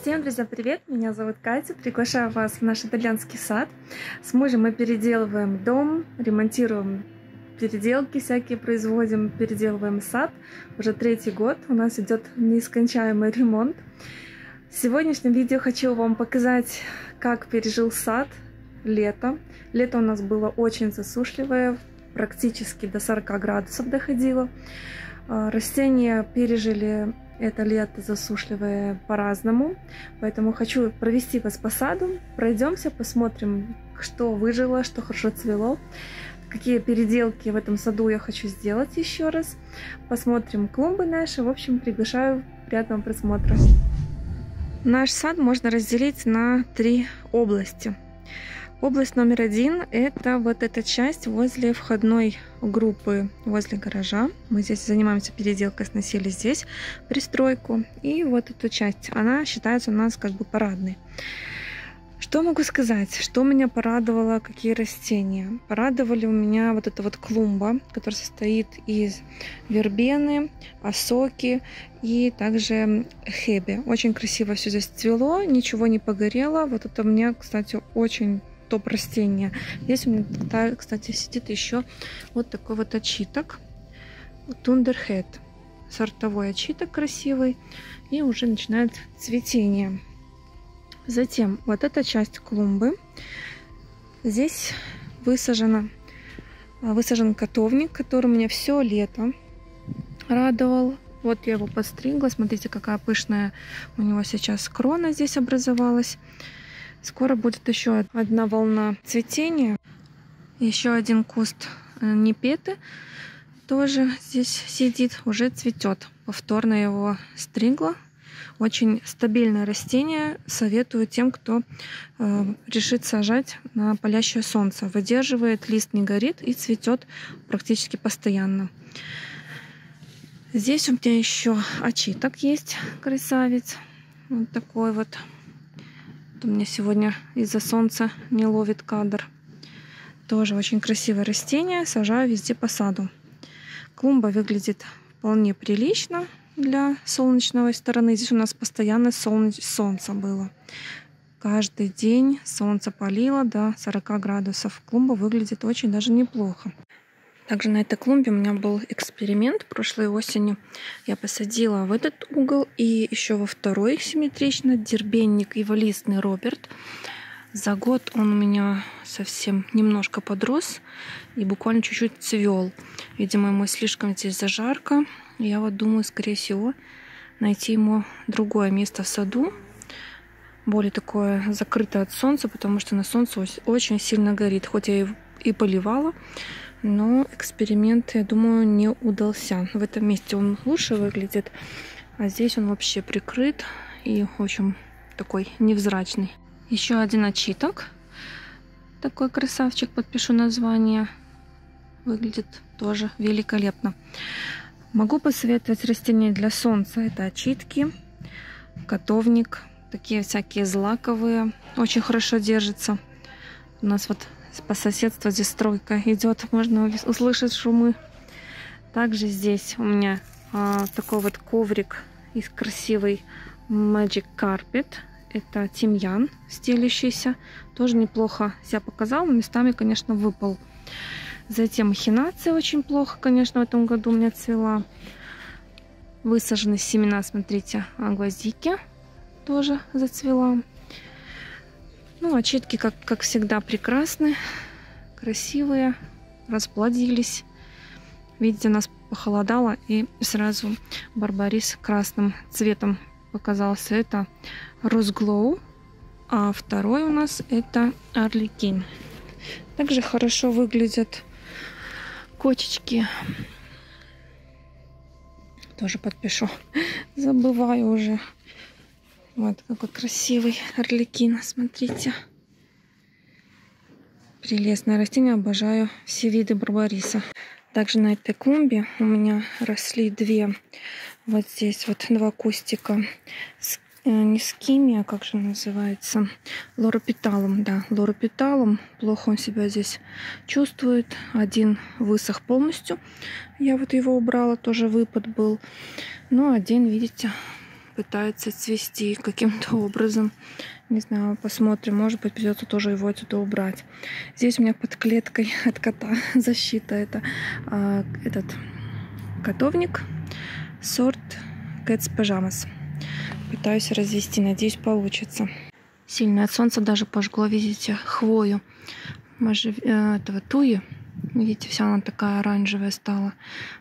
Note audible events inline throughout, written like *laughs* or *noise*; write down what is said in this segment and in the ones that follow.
Всем, друзья, привет! Меня зовут Катя. Приглашаю вас в наш итальянский сад. С мужем мы переделываем дом, ремонтируем переделки всякие, производим, переделываем сад. Уже третий год у нас идет нескончаемый ремонт. В сегодняшнем видео хочу вам показать, как пережил сад лето. Лето у нас было очень засушливое, практически до 40 градусов доходило. А, растения пережили это лето засушливое по-разному, поэтому хочу провести вас по саду, пройдемся, посмотрим, что выжило, что хорошо цвело, какие переделки в этом саду я хочу сделать еще раз. Посмотрим клумбы наши. В общем, приглашаю приятного просмотра. Наш сад можно разделить на три области – Область номер один – это вот эта часть возле входной группы, возле гаража. Мы здесь занимаемся переделкой, сносили здесь пристройку. И вот эту часть, она считается у нас как бы парадной. Что могу сказать? Что меня порадовало? Какие растения? Порадовали у меня вот эта вот клумба, которая состоит из вербены, осоки и также хеби. Очень красиво все здесь цвело, ничего не погорело. Вот это мне, кстати, очень топ растения. Здесь у меня, кстати, сидит еще вот такой вот очиток. Тундерхед. Сортовой очиток красивый. И уже начинает цветение. Затем вот эта часть клумбы. Здесь высажена, высажен котовник, который меня все лето радовал. Вот я его постригла. Смотрите, какая пышная у него сейчас крона здесь образовалась. Скоро будет еще одна волна цветения. Еще один куст э, непеты тоже здесь сидит, уже цветет. Повторно его стригла. Очень стабильное растение. Советую тем, кто э, решит сажать на палящее солнце. Выдерживает, лист не горит и цветет практически постоянно. Здесь у меня еще очиток есть, красавец. Вот такой вот у меня сегодня из-за солнца не ловит кадр. Тоже очень красивое растение. Сажаю везде по саду. Клумба выглядит вполне прилично для солнечной стороны. Здесь у нас постоянно солнце, было. Каждый день солнце палило до 40 градусов. Клумба выглядит очень даже неплохо. Также на этой клумбе у меня был эксперимент прошлой осенью. Я посадила в этот угол и еще во второй симметрично дербенник иволистный Роберт. За год он у меня совсем немножко подрос и буквально чуть-чуть цвел. Видимо, ему слишком здесь зажарко. Я вот думаю, скорее всего, найти ему другое место в саду, более такое закрытое от солнца, потому что на солнце очень сильно горит. Хоть я и поливала, но эксперимент, я думаю, не удался. В этом месте он лучше выглядит, а здесь он вообще прикрыт и, в общем, такой невзрачный. Еще один очиток. Такой красавчик, подпишу название. Выглядит тоже великолепно. Могу посоветовать растения для солнца. Это очитки, котовник, такие всякие злаковые. Очень хорошо держатся. У нас вот по соседству здесь стройка идет, можно услышать шумы. Также здесь у меня а, такой вот коврик из красивый Magic Carpet. Это тимьян стелющийся. Тоже неплохо себя показал, но местами, конечно, выпал. Затем махинация очень плохо, конечно, в этом году у меня цвела. Высажены семена, смотрите, гвоздики тоже зацвела. Ну, очитки, как, как всегда, прекрасны, красивые, расплодились. Видите, у нас похолодало, и сразу барбарис красным цветом показался. Это Росглоу, а второй у нас это Арликин. Также хорошо выглядят кочечки. Тоже подпишу. *laughs* Забываю уже. Вот какой красивый орликин, смотрите. Прелестное растение, обожаю все виды барбариса. Также на этой клумбе у меня росли две, вот здесь вот два кустика э, не а как же называется, лоропиталом, да, лоропиталом. Плохо он себя здесь чувствует. Один высох полностью. Я вот его убрала, тоже выпад был. Ну, один, видите, пытается цвести каким-то *laughs* образом. Не знаю, посмотрим. Может быть, придется тоже его отсюда убрать. Здесь у меня под клеткой *laughs* от кота *laughs* защита. Это а, этот котовник. Сорт Cats Pajamas. Пытаюсь развести. Надеюсь, получится. Сильно от солнца даже пожгло, видите, хвою. Можжев... Э, этого туи Видите, вся она такая оранжевая стала.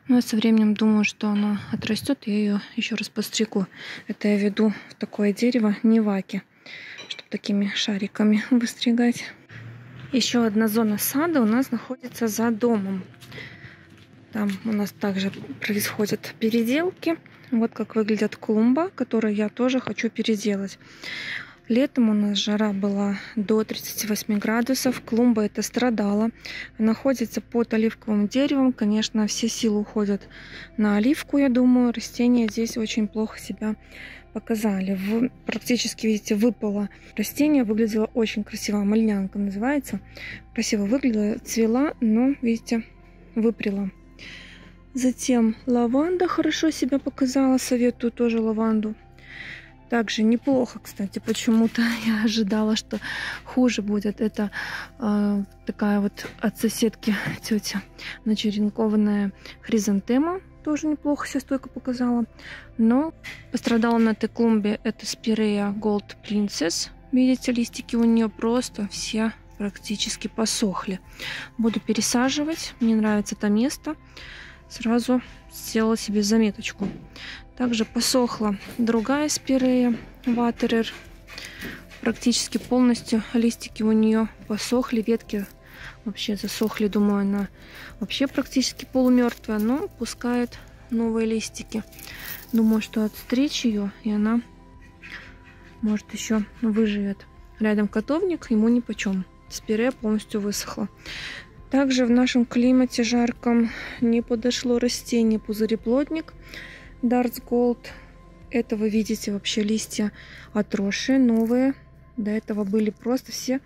Но я со временем думаю, что она отрастет, я ее еще раз постригу. Это я веду в такое дерево неваки, чтобы такими шариками выстригать. Еще одна зона сада у нас находится за домом. Там у нас также происходят переделки. Вот как выглядят клумба, которую я тоже хочу переделать. Летом у нас жара была до 38 градусов. Клумба это страдала. Находится под оливковым деревом. Конечно, все силы уходят на оливку, я думаю. Растения здесь очень плохо себя показали. В, практически, видите, выпало растение. Выглядело очень красиво. Мальнянка называется. Красиво выглядела, цвела, но, видите, выпрела. Затем лаванда хорошо себя показала. Советую тоже лаванду. Также неплохо, кстати, почему-то *laughs* я ожидала, что хуже будет. Это э, такая вот от соседки *laughs* тетя начеренкованная хризантема. Тоже неплохо себя стойко показала. Но пострадала на этой клумбе это спирея Gold Princess. Видите, листики у нее просто все практически посохли. Буду пересаживать. Мне нравится это место. Сразу сделала себе заметочку. Также посохла другая спирея Ватерер. Практически полностью листики у нее посохли, ветки вообще засохли. Думаю, она вообще практически полумертвая, но пускает новые листики. Думаю, что отстричь ее, и она может еще выживет. Рядом котовник, ему ни почем. Спирея полностью высохла. Также в нашем климате жарком не подошло растение пузыреплодник. Darts Gold. Это вы видите вообще листья отросшие, новые. До этого были просто все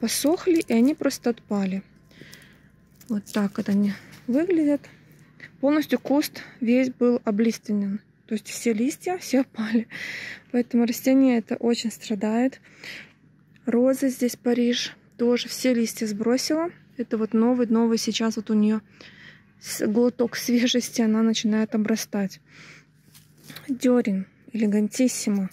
посохли, и они просто отпали. Вот так вот они выглядят. Полностью куст весь был облиственен. То есть все листья, все опали. Поэтому растение это очень страдает. Розы здесь Париж. Тоже все листья сбросила. Это вот новый, новый сейчас вот у нее глоток свежести, она начинает обрастать. Дерин, элегантиссимо.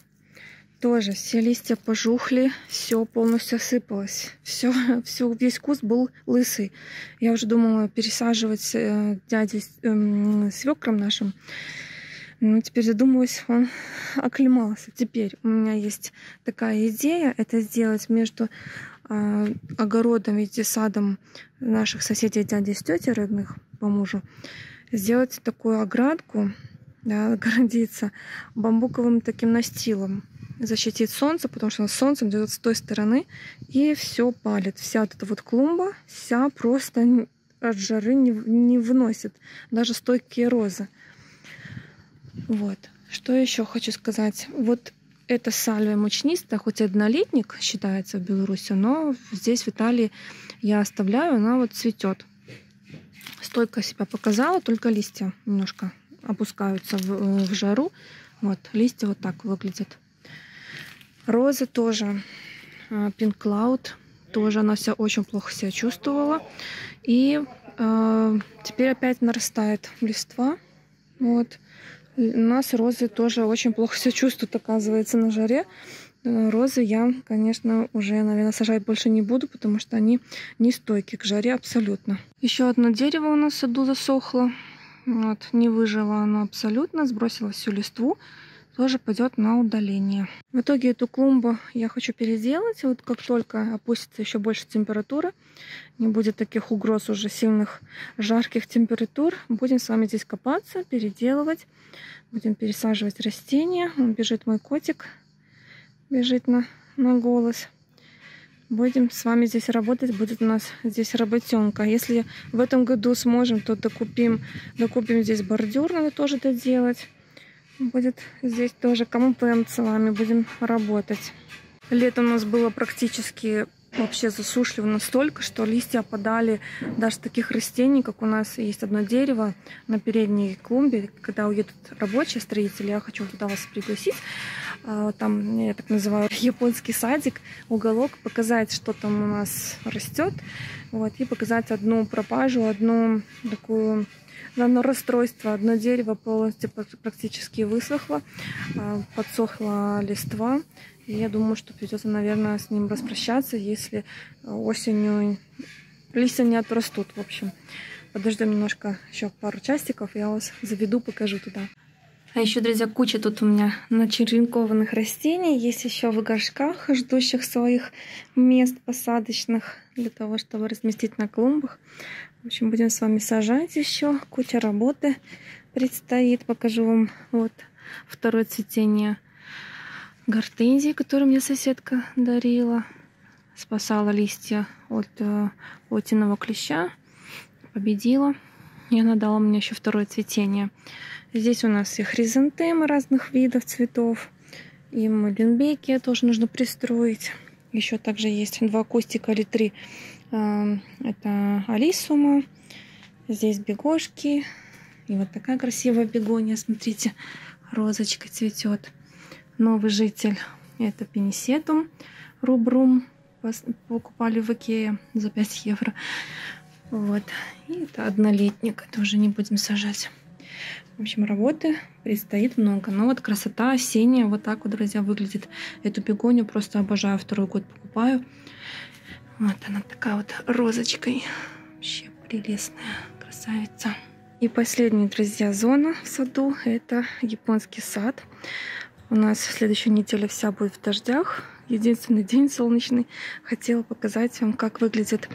Тоже все листья пожухли, все полностью осыпалось. Все, *laughs* все, весь куст был лысый. Я уже думала пересаживать э, дяде э, свекром нашим. Но теперь задумываюсь, он *laughs* оклемался. Теперь у меня есть такая идея, это сделать между э, огородом, видите, садом наших соседей, дяди с тетей родных по мужу, сделать такую оградку, да, *laughs* оградиться бамбуковым таким настилом, защитить солнце, потому что солнце идет с той стороны, и все палит. Вся вот эта вот клумба, вся просто от жары не, не выносит. Даже стойкие розы. Вот. Что еще хочу сказать? Вот это сальвия мучнистая, хоть однолетник считается в Беларуси, но здесь в Италии я оставляю, она вот цветет. Стойко себя показала, только листья немножко опускаются в, в жару. Вот, листья вот так выглядят. Розы тоже. А, Pink Cloud. Тоже она себя очень плохо себя чувствовала. И э, теперь опять нарастает листва. Вот. У нас розы тоже очень плохо себя чувствуют, оказывается, на жаре. Э, розы я, конечно, уже, наверное, сажать больше не буду, потому что они не стойки к жаре абсолютно. Еще одно дерево у нас в саду засохло. Вот, не выжило оно абсолютно, сбросило всю листву. Тоже пойдет на удаление. В итоге эту клумбу я хочу переделать. Вот как только опустится еще больше температура, не будет таких угроз уже сильных жарких температур, будем с вами здесь копаться, переделывать. Будем пересаживать растения. Он бежит мой котик бежит на, на голос. Будем с вами здесь работать, будет у нас здесь работенка. Если в этом году сможем, то докупим, докупим здесь бордюр, надо тоже доделать. Будет здесь тоже КМПМ с вами будем работать. Лето у нас было практически вообще засушливо настолько, что листья опадали даже таких растений, как у нас есть одно дерево на передней клумбе. Когда уедут рабочие строители, я хочу туда вас пригласить. А, там, я так называю, *laughs* японский садик, уголок, показать, что там у нас растет. Вот, и показать одну пропажу, одну такую одно расстройство. Одно дерево полностью практически высохло, а, подсохла листва. И я думаю, что придется, наверное, с ним распрощаться, если осенью листья не отрастут. В общем, подождем немножко еще пару часиков, я вас заведу, покажу туда. А еще, друзья, куча тут у меня начеренкованных растений. Есть еще в горшках, ждущих своих мест посадочных для того, чтобы разместить на клумбах. В общем, будем с вами сажать еще. Куча работы предстоит. Покажу вам вот второе цветение гортензии, которую мне соседка дарила. Спасала листья от э, плотиного клеща. Победила. И она дала мне еще второе цветение. Здесь у нас и хризантемы разных видов цветов. И маленбеки тоже нужно пристроить. Еще также есть два кустика или три. Э, это алисума. Здесь бегошки. И вот такая красивая бегония, смотрите, розочка цветет новый житель. Это пенисетум рубрум. Покупали в Икее за 5 евро. Вот. И это однолетник. Это уже не будем сажать. В общем, работы предстоит много. Но вот красота осенняя вот так вот, друзья, выглядит. Эту бегонию просто обожаю. Второй год покупаю. Вот она такая вот розочкой. Вообще прелестная красавица. И последняя, друзья, зона в саду. Это японский сад. У нас следующая неделя вся будет в дождях. Единственный день солнечный. Хотела показать вам, как выглядит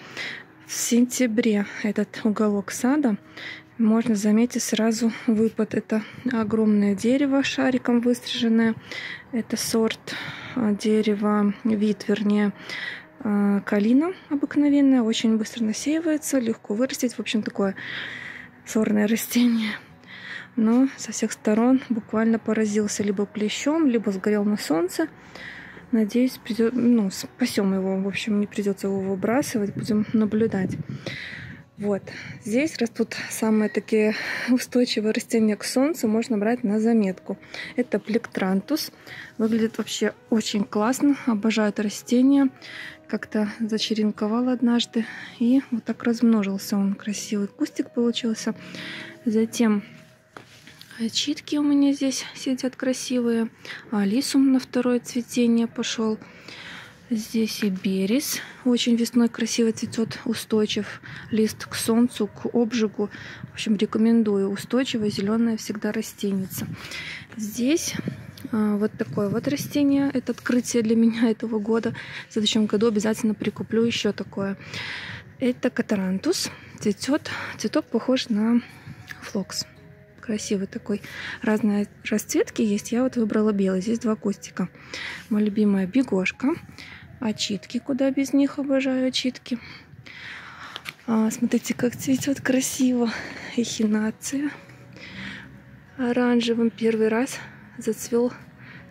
в сентябре этот уголок сада. Можно заметить сразу выпад. Это огромное дерево шариком выстриженное. Это сорт а, дерева, вид вернее, а, калина обыкновенная. Очень быстро насеивается, легко вырастить. В общем, такое сорное растение но со всех сторон буквально поразился либо плещом, либо сгорел на солнце. Надеюсь, придет, ну, спасем его. В общем, не придется его выбрасывать, будем наблюдать. Вот. Здесь растут самые такие устойчивые растения к солнцу, можно брать на заметку. Это плектрантус. Выглядит вообще очень классно. Обожаю это растение. Как-то зачеренковал однажды. И вот так размножился он. Красивый кустик получился. Затем Читки у меня здесь сидят красивые. Алисум на второе цветение пошел. Здесь и берез. Очень весной красиво цветет, устойчив. Лист к солнцу, к обжигу. В общем, рекомендую. Устойчивая, зеленая всегда растеница. Здесь а, вот такое вот растение. Это открытие для *laughs* меня этого года. В следующем году обязательно прикуплю еще такое. Это катарантус. Цветет. Цветок похож на флокс красивый такой. Разные расцветки есть. Я вот выбрала белый. Здесь два кустика. Моя любимая бегошка. Очитки, куда без них обожаю очитки. А, смотрите, как цветет красиво. Эхинация. Оранжевым первый раз зацвел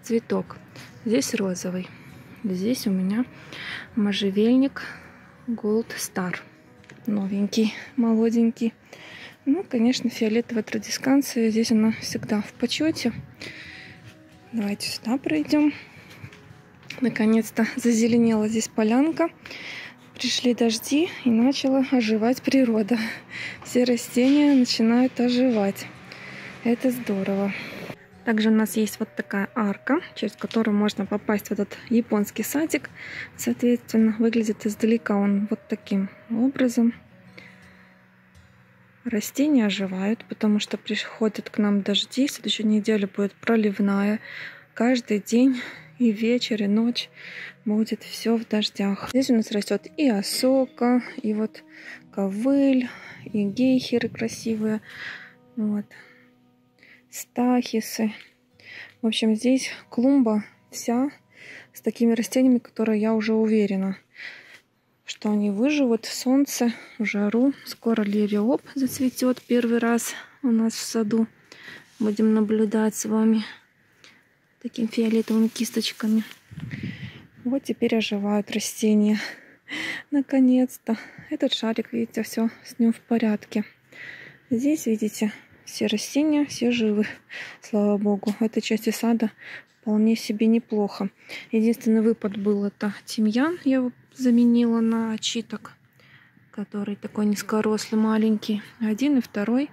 цветок. Здесь розовый. Здесь у меня можжевельник Gold Star. Новенький, молоденький. Ну, конечно, фиолетовая традисканция. Здесь она всегда в почете. Давайте сюда пройдем. Наконец-то зазеленела здесь полянка. Пришли дожди и начала оживать природа. Все растения начинают оживать. Это здорово. Также у нас есть вот такая арка, через которую можно попасть в этот японский садик. Соответственно, выглядит издалека он вот таким образом. Растения оживают, потому что приходят к нам дожди. В следующей неделе будет проливная. Каждый день и вечер, и ночь будет все в дождях. Здесь у нас растет и осока, и вот ковыль, и гейхеры красивые. Вот. Стахисы. В общем, здесь клумба вся с такими растениями, которые я уже уверена – что они выживут в солнце, в жару. Скоро лириоп зацветет первый раз у нас в саду. Будем наблюдать с вами такими фиолетовыми кисточками. Вот теперь оживают растения. Наконец-то. Этот шарик, видите, все с ним в порядке. Здесь, видите, все растения, все живы, слава богу. В этой части сада вполне себе неплохо. Единственный выпад был это тимьян. Я его заменила на читок, который такой низкорослый, маленький. Один и второй.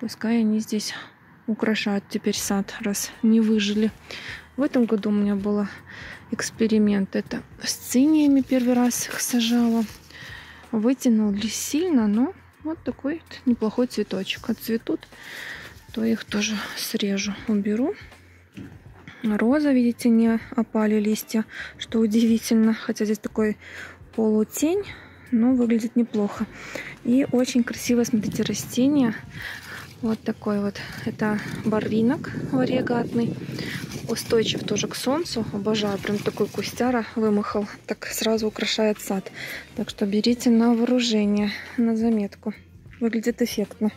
Пускай они здесь украшают теперь сад, раз не выжили. В этом году у меня был эксперимент. Это с циниями первый раз их сажала. Вытянули сильно, но вот такой вот неплохой цветочек. Отцветут, то их тоже срежу, уберу. Роза, видите, не опали листья, что удивительно. Хотя здесь такой полутень, но выглядит неплохо. И очень красивое, смотрите, растение. Вот такой вот. Это барвинок варигатный. Устойчив тоже к солнцу. Обожаю. Прям такой кустяра вымахал. Так сразу украшает сад. Так что берите на вооружение, на заметку. Выглядит эффектно.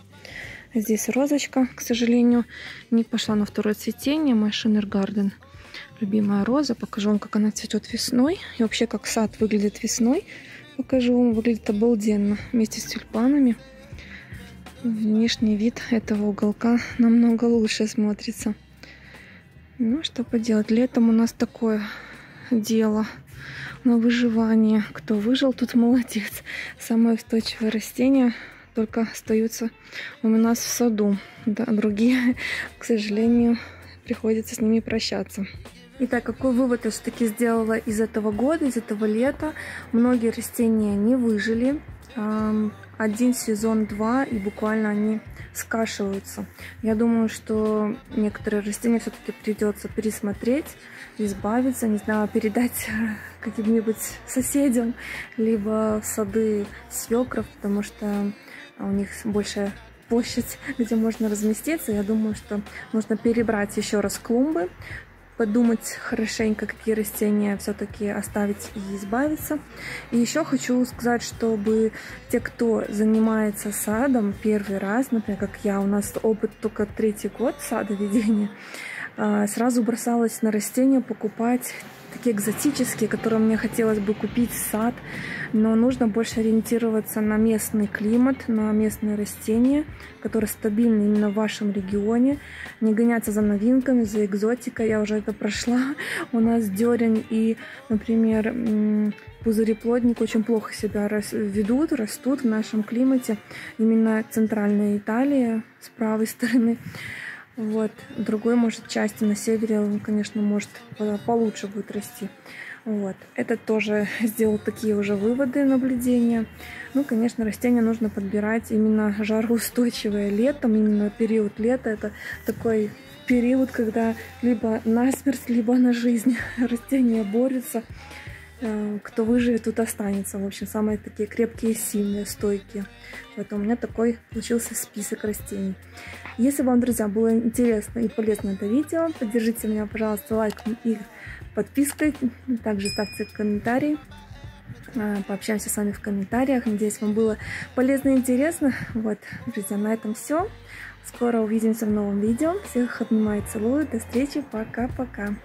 Здесь розочка, к сожалению, не пошла на второе цветение. Мой Гарден. Любимая роза. Покажу вам, как она цветет весной. И вообще, как сад выглядит весной. Покажу вам. Выглядит обалденно. Вместе с тюльпанами внешний вид этого уголка намного лучше смотрится. Ну, что поделать. Летом у нас такое дело на выживание. Кто выжил, тут молодец. Самое устойчивое растение только остаются у нас в саду. Да, другие, *laughs* к сожалению, приходится с ними прощаться. Итак, какой вывод я все-таки сделала из этого года, из этого лета? Многие растения не выжили один сезон, два, и буквально они скашиваются. Я думаю, что некоторые растения все-таки придется пересмотреть, избавиться, не знаю, передать *laughs* каким-нибудь соседям, либо в сады свекров, потому что у них больше площадь, *laughs* где можно разместиться. Я думаю, что нужно перебрать еще раз клумбы, подумать хорошенько, какие растения все-таки оставить и избавиться. И еще хочу сказать, чтобы те, кто занимается садом первый раз, например, как я, у нас опыт только третий год садоведения, а, сразу бросалась на растения покупать такие экзотические, которые мне хотелось бы купить сад, но нужно больше ориентироваться на местный климат, на местные растения, которые стабильны именно в вашем регионе, не гоняться за новинками, за экзотикой, я уже это прошла. У нас дерень и, например, пузыреплодник очень плохо себя ведут, растут в нашем климате. Именно центральная Италия с правой стороны. Вот. Другой, может, части на севере, он, конечно, может получше будет расти. Вот. Это тоже *laughs* сделал такие уже выводы, наблюдения. Ну, конечно, растения нужно подбирать именно жароустойчивое летом, именно период лета. Это такой период, когда либо на смерть, либо на жизнь *laughs* растения борются. Э, кто выживет, тут останется. В общем, самые такие крепкие, сильные, стойкие. Поэтому у меня такой получился список растений. Если вам, друзья, было интересно и полезно это видео, поддержите меня, пожалуйста, лайком и подпиской. Также ставьте комментарии. Э, пообщаемся с вами в комментариях. Надеюсь, вам было полезно и интересно. Вот, друзья, на этом все. Скоро увидимся в новом видео. Всех обнимаю, целую. До встречи. Пока-пока.